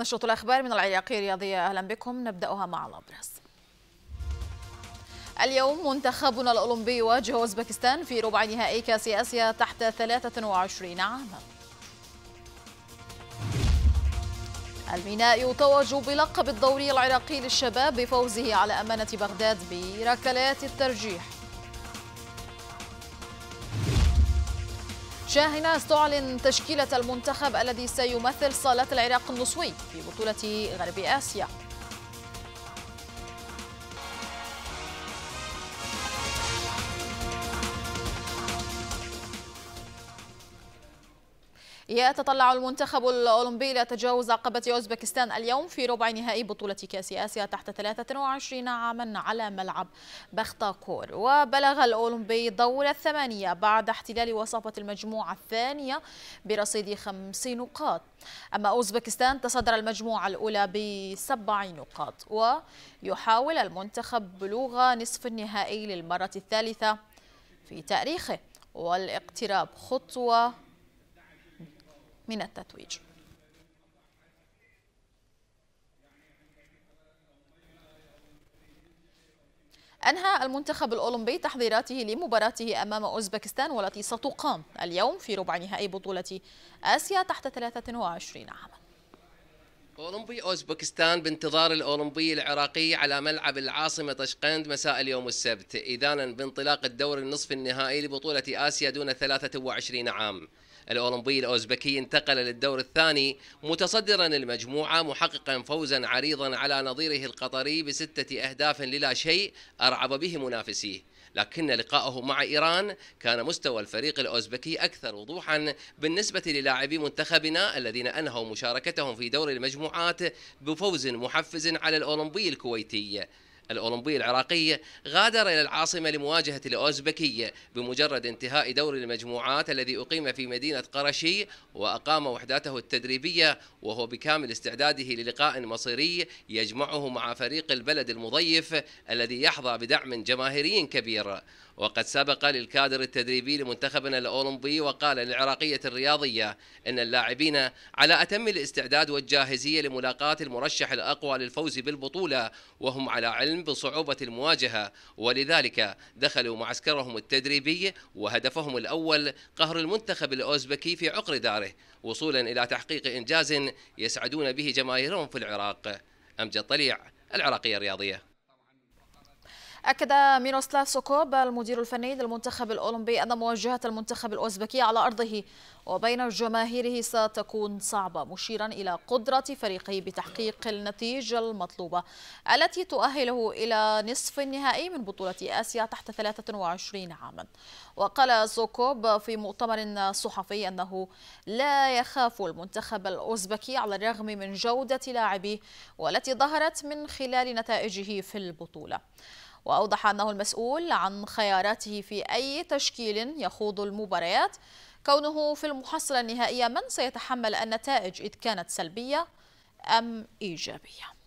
نشرة الأخبار من العراقية الرياضية أهلا بكم. نبدأها مع الأبرز. اليوم منتخبنا الأولمبي يواجه أوزبكستان في ربع نهائي كأس آسيا تحت 23 عاما. الميناء يتوج بلقب الدوري العراقي للشباب بفوزه على أمانة بغداد بركلات الترجيح. شاهناز تعلن تشكيلة المنتخب الذي سيمثل صالات العراق النصوي في بطولة غرب آسيا. يتطلع المنتخب الأولمبي لتجاوز عقبة أوزبكستان اليوم في ربع نهائي بطولة كأس آسيا تحت 23 عاما على ملعب بختاكور. وبلغ الأولمبي دور الثمانية بعد احتلال وصافة المجموعة الثانية برصيد خمس نقاط. أما أوزبكستان تصدر المجموعة الأولى بسبع نقاط ويحاول المنتخب بلوغ نصف النهائي للمرة الثالثة في تاريخه. والإقتراب خطوة من التتويج. أنهى المنتخب الأولمبي تحضيراته لمباراته أمام أوزبكستان والتي ستقام اليوم في ربع نهائي بطولة آسيا تحت 23 عاما. أولمبي أوزبكستان بانتظار الأولمبي العراقي على ملعب العاصمة طشقند مساء اليوم السبت إذانا بانطلاق الدور النصف النهائي لبطولة آسيا دون 23 عام. الأولمبي الأوزبكي انتقل للدور الثاني متصدرا المجموعة محققا فوزا عريضا على نظيره القطري بستة أهداف للا شيء أرعب به منافسيه. لكن لقاءه مع إيران كان مستوى الفريق الأوزبكي أكثر وضوحا بالنسبة للاعبي منتخبنا الذين أنهوا مشاركتهم في دور المجموعات بفوز محفز على الأولمبي الكويتي. الأولمبي العراقي غادر إلى العاصمة لمواجهة الأوزبكي بمجرد انتهاء دور المجموعات الذي أقيم في مدينة قرشي وأقام وحداته التدريبية وهو بكامل استعداده للقاء مصيري يجمعه مع فريق البلد المضيف الذي يحظى بدعم جماهيري كبير. وقد سبق للكادر التدريبي لمنتخبنا الأولمبي وقال للعراقية الرياضية أن اللاعبين على أتم الاستعداد والجاهزية لملاقاة المرشح الأقوى للفوز بالبطولة وهم على علم بصعوبة المواجهة. ولذلك دخلوا معسكرهم التدريبي وهدفهم الأول قهر المنتخب الأوزبكي في عقر داره. وصولا إلى تحقيق إنجاز يسعدون به جماهيرهم في العراق. أمجد طليع العراقية الرياضية. أكد ميروسلاف سوكوب المدير الفني للمنتخب الأولمبي أن مواجهة المنتخب الأوزبكي على أرضه وبين جماهيره ستكون صعبة مشيرا إلى قدرة فريقه بتحقيق النتيجة المطلوبة التي تؤهله إلى نصف النهائي من بطولة آسيا تحت 23 عاما. وقال سوكوب في مؤتمر صحفي أنه لا يخاف المنتخب الأوزبكي على الرغم من جودة لاعبيه والتي ظهرت من خلال نتائجه في البطولة. وأوضح أنه المسؤول عن خياراته في أي تشكيل يخوض المباريات. كونه في المحصلة النهائية من سيتحمل النتائج إذ كانت سلبية أم إيجابية؟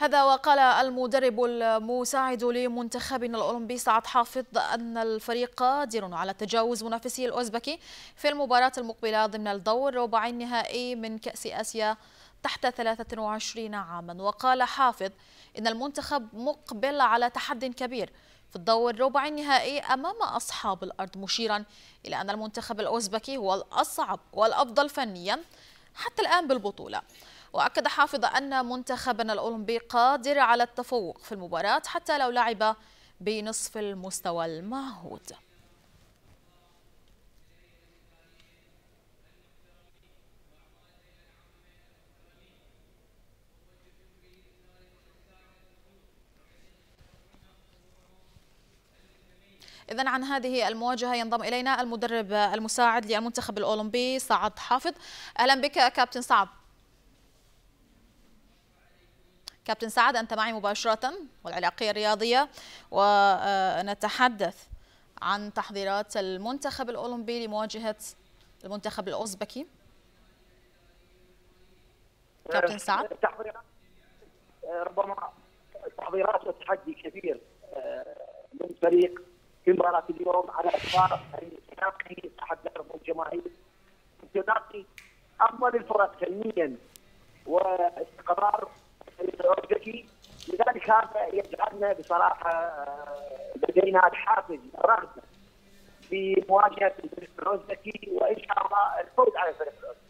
هذا وقال المدرب المساعد لمنتخبنا الأولمبي سعد حافظ أن الفريق قادر على تجاوز منافسه الأوزبكي في المباراة المقبلة ضمن الدور ربع النهائي من كأس آسيا تحت 23 عاما. وقال حافظ إن المنتخب مقبل على تحد كبير في الدور ربع النهائي أمام أصحاب الأرض مشيرا إلى أن المنتخب الأوزبكي هو الأصعب والأفضل فنيا حتى الآن بالبطولة. وأكد حافظ أن منتخبنا الأولمبي قادر على التفوق في المباراة حتى لو لعب بنصف المستوى المعهود. إذا عن هذه المواجهة ينضم إلينا المدرب المساعد للمنتخب الأولمبي سعد حافظ. أهلا بك كابتن سعد. كابتن سعد أنت معي مباشرة والعلاقية الرياضية ونتحدث عن تحضيرات المنتخب الأولمبي لمواجهة المنتخب الأوزبكي. كابتن سعد. تحضيرات ربما تحضيرات وتحدي كبير من فريق في مباراه اليوم على اعتبار ان تلاقي الاعظم الجماهير. تلاقي أفضل الفرق فنيا واستقرار الأوزبكي لذلك هذا يجعلنا بصراحة آه، لدينا الحافز الرغبة في مواجهة الفريق الاوزبكي وإن شاء الله الفوز على الفريق الاوزبكي.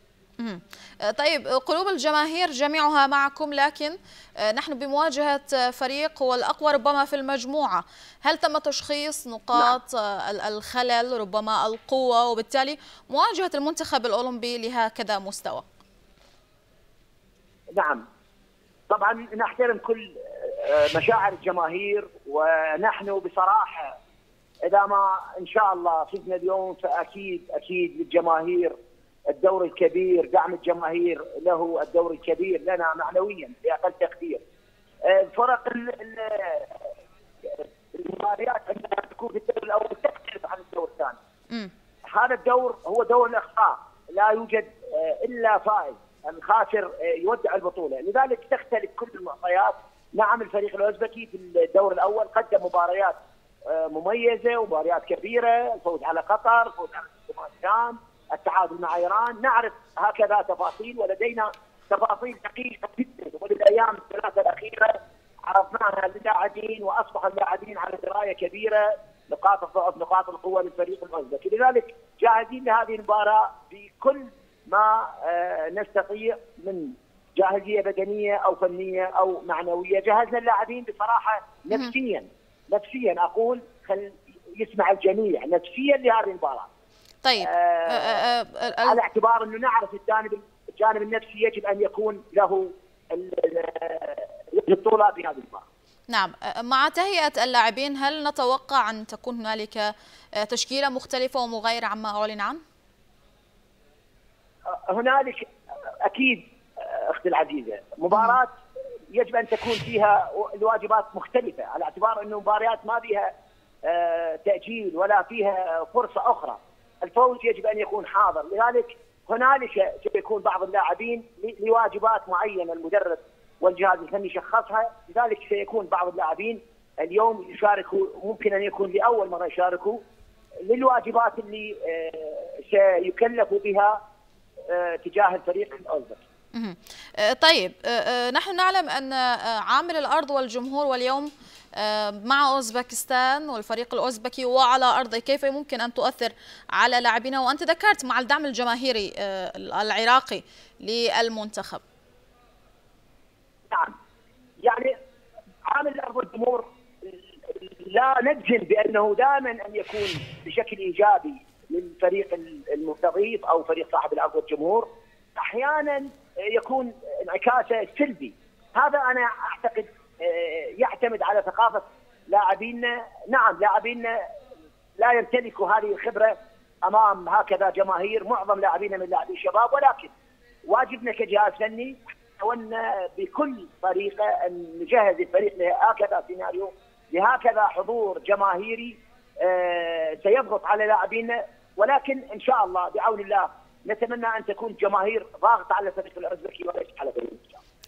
طيب قلوب الجماهير جميعها معكم لكن آه، نحن بمواجهة فريق هو الأقوى ربما في المجموعة. هل تم تشخيص نقاط نعم. آه، الخلل ربما القوة وبالتالي مواجهة المنتخب الأولمبي لهكذا مستوى؟ نعم. طبعا نحترم كل آه، مشاعر الجماهير ونحن بصراحة إذا ما إن شاء الله فزنا اليوم فأكيد أكيد للجماهير الدور الكبير دعم الجماهير له الدور الكبير لنا معنويا بأقل تقدير. آه، فرق المباريات عندما تكون في الدور الأول تختلف عن الدور الثاني. هذا الدور هو دور الأخطاء لا يوجد آه، إلا فائز. الخاسر آه، يودع البطولة. لذلك تختلف كل المعطيات. نعم الفريق الأوزبكي في الدور الأول قدم مباريات مميزة ومباريات كبيرة الفوز على قطر الفوز على الشام التعادل مع إيران. نعرف هكذا تفاصيل ولدينا تفاصيل دقيقة جدا. وللايام الثلاثة الأخيرة عرفناها للاعبين وأصبح اللاعبين على دراية كبيرة نقاط الضعف نقاط القوة للفريق الأوزبكي. لذلك جاهزين لهذه المباراة بكل ما آه، نستطيع من جاهزية بدنية أو فنية أو معنوية. جهزنا اللاعبين بصراحة نفسيا نفسيا أقول خل يسمع الجميع نفسيا لهذه المباراة. طيب. آه آه آه آه على اعتبار إنه نعرف الجانب الجانب النفسي يجب أن يكون له البطوله بهذه المباراة. نعم. مع تهيئة اللاعبين هل نتوقع أن تكون هنالك تشكيلة مختلفة ومغايرة عما أعلن عنه؟ هنالك أكيد أختي العزيزة مباراة يجب أن تكون فيها الواجبات مختلفة على اعتبار انه مباريات ما فيها تأجيل ولا فيها فرصة أخرى. الفوز يجب أن يكون حاضر. لذلك هنالك سيكون بعض اللاعبين لواجبات معينة المدرب والجهاز الفني شخصها لذلك سيكون بعض اللاعبين اليوم يشاركوا ممكن أن يكون لأول مرة يشاركوا للواجبات اللي آه، سيكلفوا بها آه، تجاه الفريق الاوزبكي. طيب آه، نحن نعلم أن عامل الأرض والجمهور واليوم آه، مع أوزبكستان والفريق الأوزبكي وعلى أرضه كيف ممكن أن تؤثر على لاعبينا؟ وأنت ذكرت مع الدعم الجماهيري آه، العراقي للمنتخب. نعم. يعني عامل الأرض والجمهور لا نجزم بأنه دائما أن يكون بشكل إيجابي للفريق المستضيف أو فريق صاحب الأرض والجمهور أحيانا يكون انعكاسه سلبي. هذا أنا أعتقد آه، يعتمد على ثقافة لاعبينا. نعم لاعبينا لا يمتلكوا هذه الخبرة أمام هكذا جماهير. معظم لاعبينا من لاعبي الشباب ولكن واجبنا كجهاز فني حاولنا بكل طريقة أن نجهز الفريق لهكذا سيناريو لهكذا حضور جماهيري آه، سيضغط على لاعبينا. ولكن إن شاء الله بعون الله نتمنى أن تكون جماهير ضاغطة على الفريق الازبكي وليس على فريق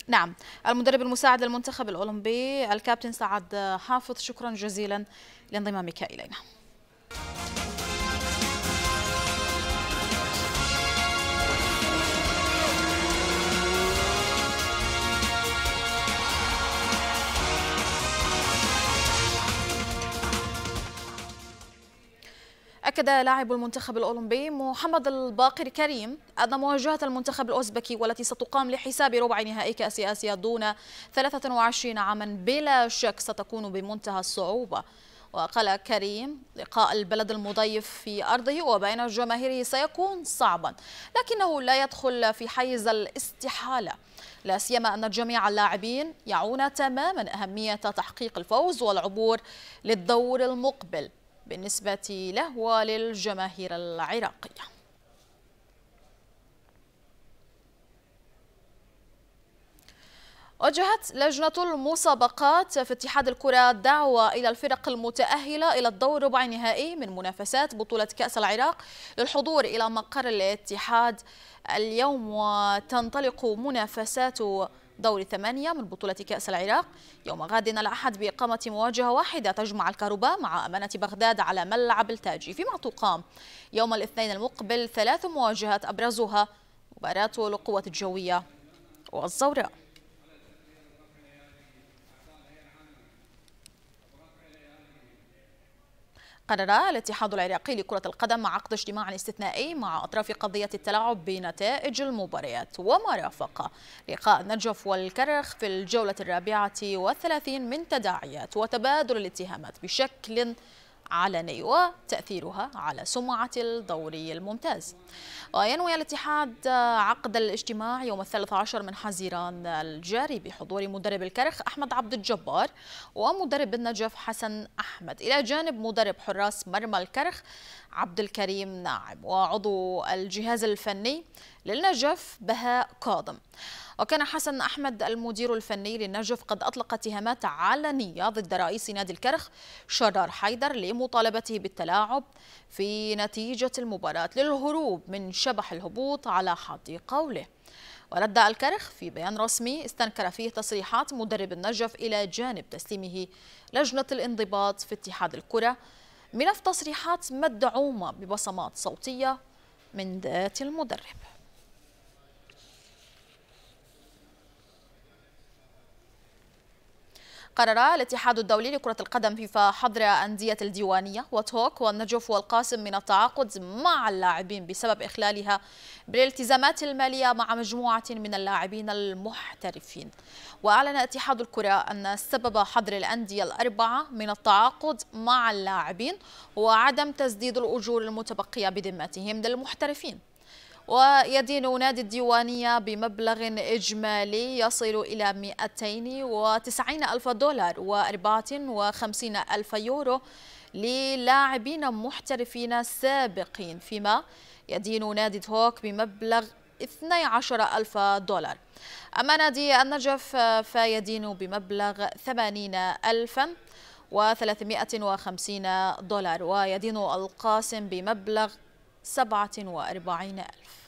نعم. المدرب المساعد للمنتخب الأولمبي الكابتن سعد حافظ شكرا جزيلا لانضمامك إلينا. أكد لاعب المنتخب الأولمبي محمد الباقر كريم أن مواجهة المنتخب الأوزبكي والتي ستقام لحساب ربع نهائي كأس آسيا دون 23 عاما بلا شك ستكون بمنتهى الصعوبة. وقال كريم لقاء البلد المضيف في أرضه وبين جماهيره سيكون صعبا لكنه لا يدخل في حيز الاستحالة. لا سيما أن جميع اللاعبين يعون تماما أهمية تحقيق الفوز والعبور للدور المقبل. بالنسبة له وللجماهير العراقية. وجهت لجنة المسابقات في اتحاد الكرة دعوة إلى الفرق المتأهلة إلى الدور ربع النهائي من منافسات بطولة كأس العراق للحضور إلى مقر الاتحاد اليوم. وتنطلق منافسات دور ثمانية من بطولة كأس العراق. يوم غد الأحد بإقامة مواجهة واحدة تجمع الكهرباء مع أمانة بغداد على ملعب التاجي فيما تقام. يوم الاثنين المقبل ثلاث مواجهات أبرزها. مباراة القوة الجوية والزوراء. قرر الاتحاد العراقي لكرة القدم عقد اجتماع استثنائي مع أطراف قضية التلاعب بنتائج المباريات. وما رافق. لقاء النجف والكرخ في الجولة الرابعة والثلاثين من تداعيات وتبادل الاتهامات بشكل علني وتأثيرها على سمعة الدوري الممتاز. وينوي الاتحاد عقد الاجتماع يوم الثالث عشر من حزيران الجاري بحضور مدرب الكرخ أحمد عبد الجبار ومدرب النجف حسن أحمد. إلى جانب مدرب حراس مرمى الكرخ عبد الكريم ناعم. وعضو الجهاز الفني للنجف بهاء كاظم وكان حسن أحمد المدير الفني للنجف قد أطلق اتهامات علنية ضد رئيس نادي الكرخ شرار حيدر لمطالبته بالتلاعب في نتيجة المباراة للهروب من شبح الهبوط على حد قوله. ورد الكرخ في بيان رسمي استنكر فيه تصريحات مدرب النجف إلى جانب تسليمه لجنة الانضباط في اتحاد الكرة ملف تصريحات مدعومة ببصمات صوتية من ذات المدرب. قرر الاتحاد الدولي لكرة القدم فيفا حظر أندية الديوانية وتوك والنجف والقاسم من التعاقد مع اللاعبين بسبب إخلالها بالالتزامات المالية مع مجموعة من اللاعبين المحترفين. وأعلن اتحاد الكرة أن سبب حظر الأندية الأربعة من التعاقد مع اللاعبين هو عدم تسديد الأجور المتبقية بذمتهم للمحترفين. ويدين نادي الديوانية بمبلغ إجمالي يصل إلى 290 ألف دولار و54 ألف يورو للاعبين محترفين سابقين فيما يدين نادي توك بمبلغ 12 ألف دولار. أما نادي النجف فيدين بمبلغ 80 ألفا و350 دولار ويدين القاسم بمبلغ سبعة وأربعين ألف.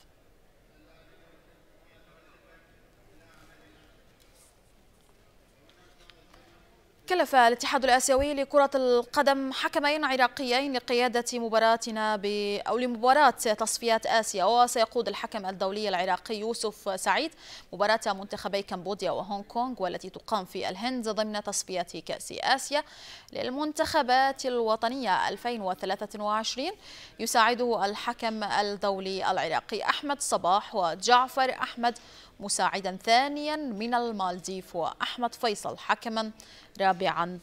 كلف الاتحاد الآسيوي لكرة القدم حكمين عراقيين لقيادة مباراتنا ب... أو لمباراة تصفيات آسيا وسيقود الحكم الدولي العراقي يوسف سعيد مباراة منتخبي كمبوديا وهونغ كونغ والتي تقام في الهند ضمن تصفيات كأس آسيا للمنتخبات الوطنية 2023 يساعده الحكم الدولي العراقي أحمد صباح وجعفر أحمد مساعدا ثانيا من المالديف وأحمد فيصل حكما رابعا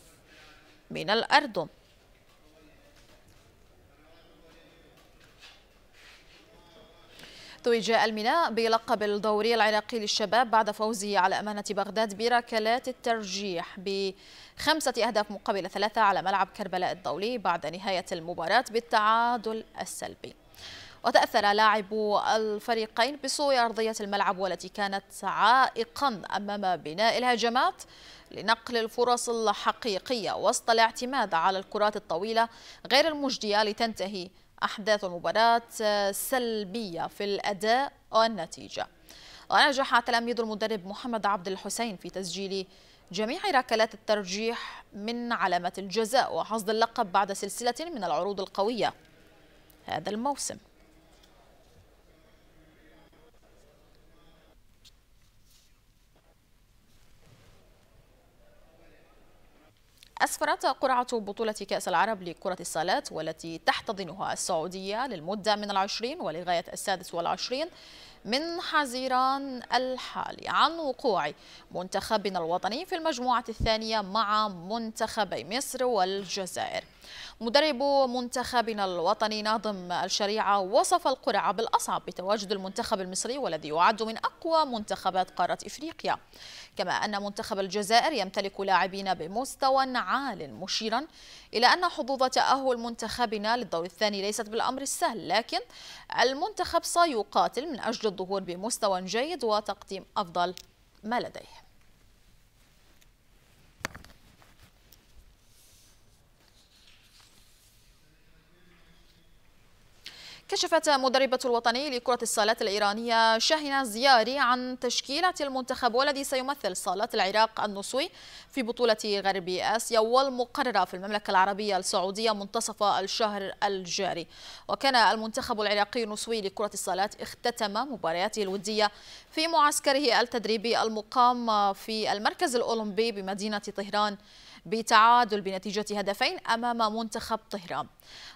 من الأردن. توج الميناء بلقب الدوري العراقي للشباب بعد فوزه على أمانة بغداد بركلات الترجيح بخمسة أهداف مقابل ثلاثة على ملعب كربلاء الدولي بعد نهاية المباراة بالتعادل السلبي. وتأثر لاعبو الفريقين بسوء أرضية الملعب والتي كانت عائقا أمام بناء الهجمات لنقل الفرص الحقيقية وسط الاعتماد على الكرات الطويلة غير المجدية لتنتهي أحداث المباراة سلبية في الأداء والنتيجة. ونجح تلاميذ المدرب محمد عبد الحسين في تسجيل جميع ركلات الترجيح من علامة الجزاء وحصد اللقب بعد سلسلة من العروض القوية هذا الموسم. أسفرت قرعة بطولة كأس العرب لكرة الصالات والتي تحتضنها السعودية للمدة من العشرين ولغاية السادس والعشرين. من حزيران الحالي. عن وقوع منتخبنا الوطني في المجموعة الثانية مع منتخبي مصر والجزائر. مدرب منتخبنا الوطني ناظم الشريعة وصف القرعة بالأصعب بتواجد المنتخب المصري والذي يعد من أقوى منتخبات قارة إفريقيا. كما أن منتخب الجزائر يمتلك لاعبين بمستوى عال مشيرا إلى أن حظوظ تأهل منتخبنا للدور الثاني ليست بالأمر السهل لكن المنتخب سيقاتل من أجل الظهور بمستوى جيد وتقديم أفضل ما لديه. كشفت مدربة الوطني لكرة الصالات الإيرانية شاهنة زياري عن تشكيلة المنتخب والذي سيمثل صالات العراق النصوي في بطولة غرب آسيا والمقررة في المملكة العربية السعودية منتصف الشهر الجاري. وكان المنتخب العراقي النصوي لكرة الصالات اختتم مبارياته الودية في معسكره التدريبي المقام في المركز الأولمبي بمدينة طهران. بتعادل بنتيجة هدفين أمام منتخب طهران.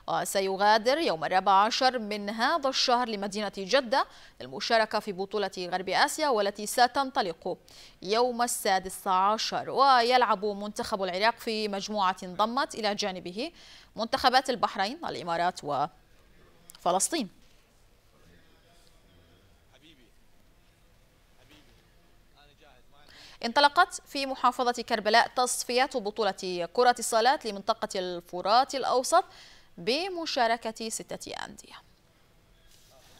وسيغادر يوم الرابع عشر من هذا الشهر لمدينة جدة للمشاركة في بطولة غرب آسيا والتي ستنطلق يوم السادس عشر. ويلعب منتخب العراق في مجموعة انضمت إلى جانبه منتخبات البحرين الإمارات وفلسطين. انطلقت في محافظة كربلاء تصفيات بطولة كرة الصالات لمنطقة الفرات الأوسط بمشاركة ستة أندية.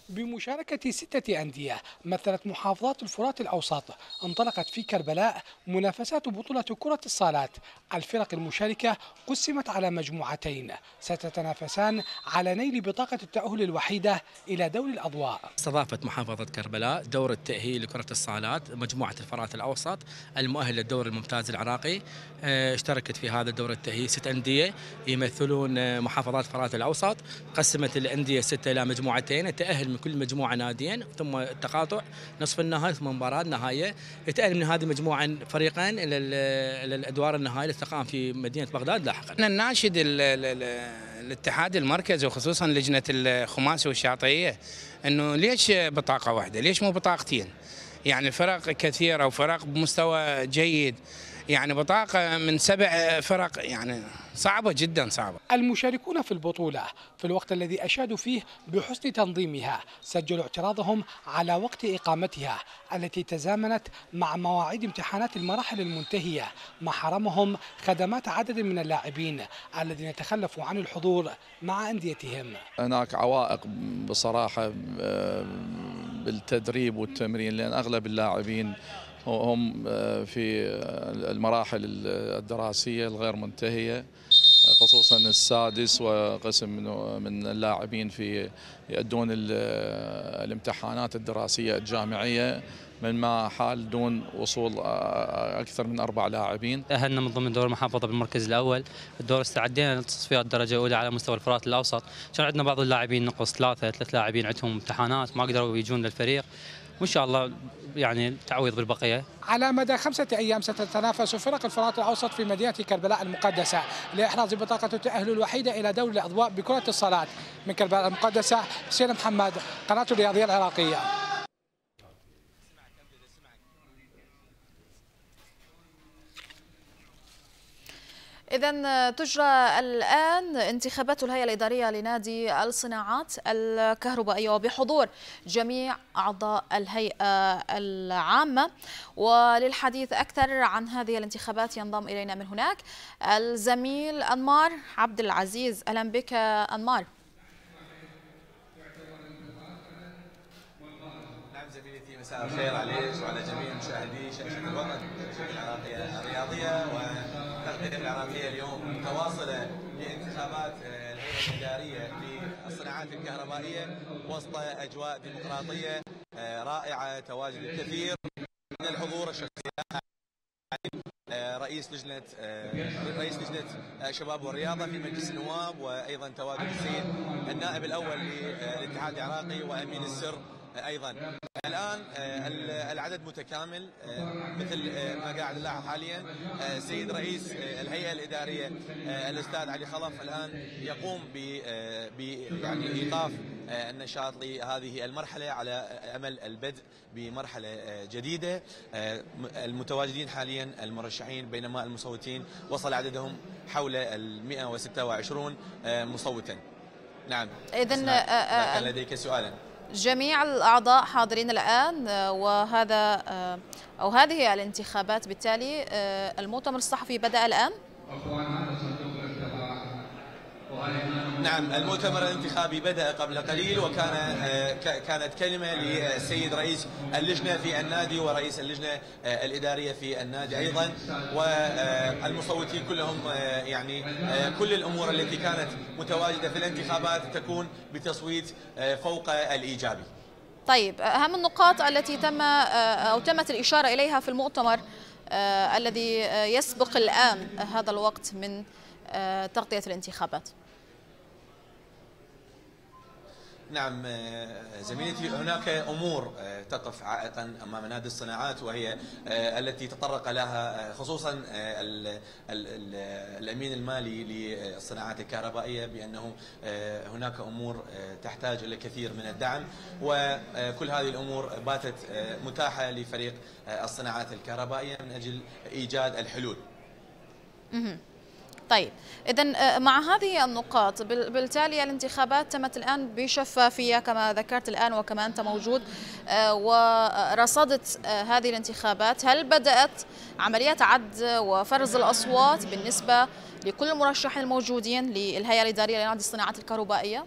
بمشاركة ستة أندية مثلت محافظات الفرات الأوسط انطلقت في كربلاء منافسات بطولة كرة الصالات الفرق المشاركة قسمت على مجموعتين ستتنافسان على نيل بطاقة التأهل الوحيدة إلى دور الأضواء. استضافت محافظة كربلاء دور التأهيل لكرة الصالات مجموعة الفرات الأوسط المؤهل للدور الممتاز العراقي. آه، اشتركت في هذا الدور التأهيل ست أندية يمثلون محافظات فرات الأوسط. قسمت الأندية ستة إلى مجموعتين تأهل من كل مجموعة ناديين ثم التقاطع نصف النهائي ثم مباراة نهائية يتأهل من هذه المجموعة فريقين إلى الأدوار النهائية للتقام في مدينة بغداد لاحقا. نناشد الاتحاد المركزي وخصوصا لجنة الخماسي والشاطئية إنه ليش بطاقة واحدة؟ ليش مو بطاقتين؟ يعني فرق كثيرة وفرق بمستوى جيد يعني بطاقة من سبع فرق يعني صعبة جدا صعبة. المشاركون في البطولة في الوقت الذي أشادوا فيه بحسن تنظيمها سجلوا اعتراضهم على وقت إقامتها التي تزامنت مع مواعيد امتحانات المراحل المنتهية ما حرمهم خدمات عدد من اللاعبين الذين تخلفوا عن الحضور مع أنديتهم. هناك عوائق بصراحة آه، بالتدريب والتمرين لأن أغلب اللاعبين هم آه، في المراحل الدراسية الغير منتهية خصوصا السادس وقسم من اللاعبين في يؤدون الامتحانات الدراسية الجامعية من ما حال دون وصول آه، أكثر من أربع لاعبين. تأهلنا من ضمن دور المحافظة بالمركز الأول، الدور استعدينا لتصفيات الدرجة الأولى على مستوى الفرات الأوسط، كان عندنا بعض اللاعبين نقص ثلاثة ثلاث لاعبين عندهم امتحانات ما قدروا يجون للفريق، وإن شاء الله يعني تعويض بالبقية. على مدى خمسة أيام ستتنافس فرق الفرات الأوسط في مدينة كربلاء المقدسة لإحراز بطاقة التأهل الوحيدة إلى دوري الاضواء بكرة الصالات من كربلاء المقدسة حسين محمد قناة الرياضية العراقية. إذا تجرى الآن انتخابات الهيئة الإدارية لنادي الصناعات الكهربائية وبحضور جميع أعضاء الهيئة العامة. وللحديث أكثر عن هذه الانتخابات ينضم إلينا من هناك الزميل أنمار عبد العزيز. أهلا بك أنمار. نعم مساء الخير عليك وعلى جميع مشاهدي شاشة الوطن الرياضية التغطية العراقية اليوم متواصلة لانتخابات آه، الهيئة الإدارية للصناعات الكهربائية وسط أجواء ديمقراطية آه، رائعة تواجد الكثير. من الحضور الشخصيات آه، رئيس لجنة رئيس لجنة الشباب والرياضة في مجلس النواب وأيضا تواجد السيد النائب الأول للاتحاد العراقي وأمين السر أيضا. الآن آه، العدد متكامل آه، مثل آه، ما قاعد نلاحظ حاليا سيد رئيس الهيئة الإدارية الأستاذ علي خلف الآن يقوم ب يعني إيقاف النشاط لهذه المرحلة على أمل البدء بمرحلة جديدة. المتواجدين حاليا المرشحين بينما المصوتين وصل عددهم حول ال 126 مصوتا. نعم. اذا لديك سؤالا. جميع الأعضاء حاضرين الآن آه، وهذا آه، أو هذه الانتخابات بالتالي آه، المؤتمر الصحفي بدأ الآن. نعم المؤتمر الانتخابي بدأ قبل قليل وكان آه، كانت كلمة للسيد رئيس اللجنة في النادي ورئيس اللجنة آه، الإدارية في النادي أيضا. والمصوتين كلهم آه، يعني كل الأمور التي كانت متواجدة في الانتخابات تكون بتصويت فوق الإيجابي. طيب أهم النقاط التي تم أو تمت الإشارة إليها في المؤتمر الذي يسبق الآن هذا الوقت من تغطية الانتخابات. نعم آه، زميلتي هناك أمور آه، تقف عائقا أمام نادي الصناعات وهي آه، التي تطرق لها خصوصا الأمين المالي للصناعات الكهربائية بأنه هناك أمور تحتاج إلى كثير من الدعم وكل هذه الأمور باتت متاحة لفريق الصناعات الكهربائية من أجل إيجاد الحلول. طيب اذا آه، مع هذه النقاط بالتالي الانتخابات تمت الآن بشفافية كما ذكرت الآن وكما أنت موجود آه، ورصدت آه، هذه الانتخابات. هل بدأت عمليات عد وفرز الأصوات بالنسبة لكل المرشحين الموجودين للهيئة الإدارية لنادي الصناعات الكهربائية؟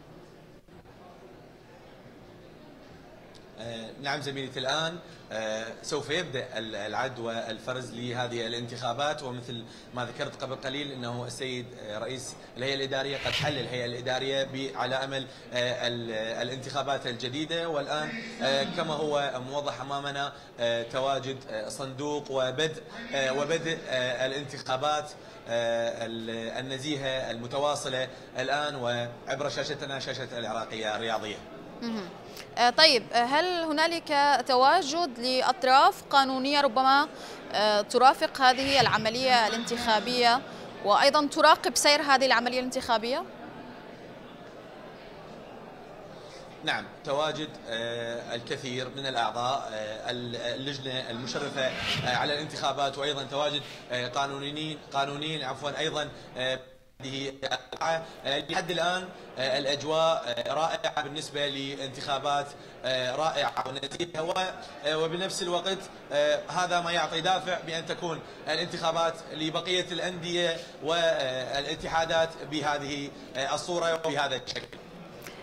نعم زميلتي الآن سوف يبدأ العد والفرز لهذه الانتخابات ومثل ما ذكرت قبل قليل أنه السيد آه، رئيس الهيئة الإدارية قد حل الهيئة الإدارية على أمل آه، الانتخابات الجديدة. والآن كما هو موضح أمامنا تواجد صندوق وبدء وبدء الانتخابات النزيهة المتواصلة الآن وعبر شاشتنا شاشة العراقية الرياضية. آه، طيب آه، هل هنالك تواجد لأطراف قانونية ربما آه، ترافق هذه العملية الانتخابية وأيضا تراقب سير هذه العملية الانتخابية؟ نعم تواجد الكثير من الأعضاء اللجنة المشرفة على الانتخابات وأيضا تواجد قانونيين قانونيين عفوا أيضا هذه لحد الآن آه، الأجواء آه، رائعة بالنسبة لانتخابات آه، رائعة ونزيهة وبنفس الوقت هذا ما يعطي دافع بأن تكون الانتخابات لبقية الأندية والاتحادات بهذه الصورة وبهذا الشكل.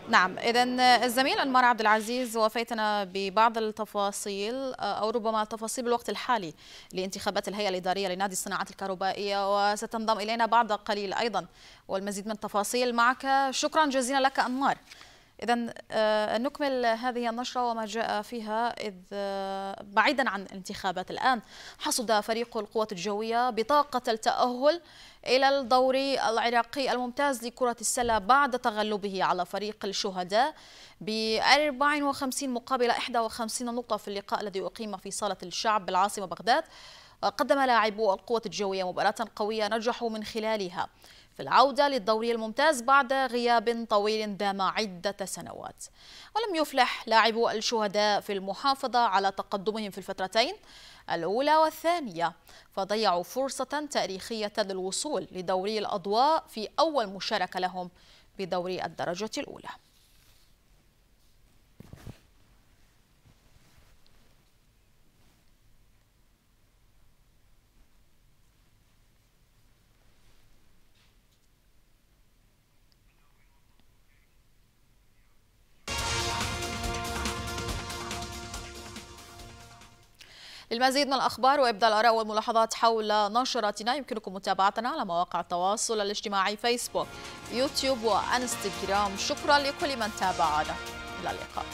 نعم إذا الزميل أنمار عبد العزيز وفيتنا ببعض التفاصيل أو ربما التفاصيل بالوقت الحالي لانتخابات الهيئة الإدارية لنادي الصناعات الكهربائية وستنضم إلينا بعد قليل أيضا والمزيد من التفاصيل معك. شكرا جزيلا لك أنمار. إذا آه، نكمل هذه النشرة وما جاء فيها إذ آه، بعيدا عن الانتخابات الآن. حصد فريق القوات الجوية بطاقة التأهل إلى الدور العراقي الممتاز لكرة السلة بعد تغلبه على فريق الشهداء ب 54 مقابل 51 نقطة في اللقاء الذي أقيم في صالة الشعب بالعاصمة بغداد. قدم لاعبو القوة الجوية مباراة قوية نجحوا من خلالها. في العودة للدوري الممتاز بعد غياب طويل دام عدة سنوات. ولم يفلح لاعبو الشهداء في المحافظة على تقدمهم في الفترتين الأولى والثانية فضيعوا فرصة تاريخية للوصول لدوري الأضواء في أول مشاركة لهم بدوري الدرجة الأولى. للمزيد من الأخبار وإبداء الآراء والملاحظات حول نشراتنا يمكنكم متابعتنا على مواقع التواصل الاجتماعي فيسبوك يوتيوب وإنستغرام. شكرا لكل من تابعنا. إلى اللقاء.